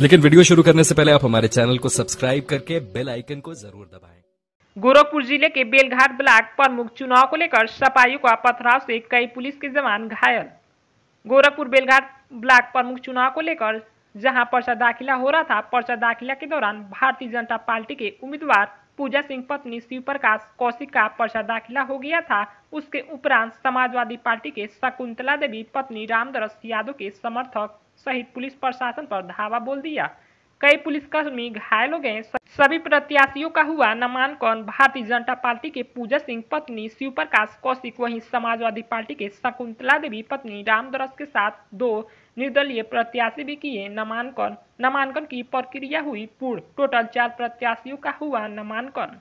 लेकिन वीडियो शुरू करने से पहले आप हमारे चैनल को सब्सक्राइब करके बेल आइकन को ज़रूर दबाएँ। गोरखपुर ज़िले के बेलघाट ब्लॉक प्रमुख चुनाव को लेकर सपाई का पथराव से कई पुलिस के जवान घायल। गोरखपुर बेलघाट ब्लॉक प्रमुख चुनाव को लेकर जहाँ पर्चा दाखिला हो रहा था, पर्चा दाखिला के दौरान भारतीय जनता पार्टी के उम्मीदवार पूजा सिंह पत्नी शिव प्रकाश कौशिक का पर्चा दाखिला हो गया था। उसके उपरांत समाजवादी पार्टी के शकुंतला देवी, पत्नी रामदरस यादव के समर्थक सहित पुलिस प्रशासन पर धावा बोल दिया। कई पुलिसकर्मी घायल हो गए सभी प्रत्याशियों का हुआ नामांकन भारतीय जनता पार्टी के पूजा सिंह, पत्नी शिव प्रकाश कौशिक, वही समाजवादी पार्टी के शकुंतला देवी, पत्नी रामदरस के साथ दो निर्दलीय प्रत्याशी भी किए नामांकन नामांकन की प्रक्रिया हुई पूर्ण? टोटल चार प्रत्याशियों का हुआ नामांकन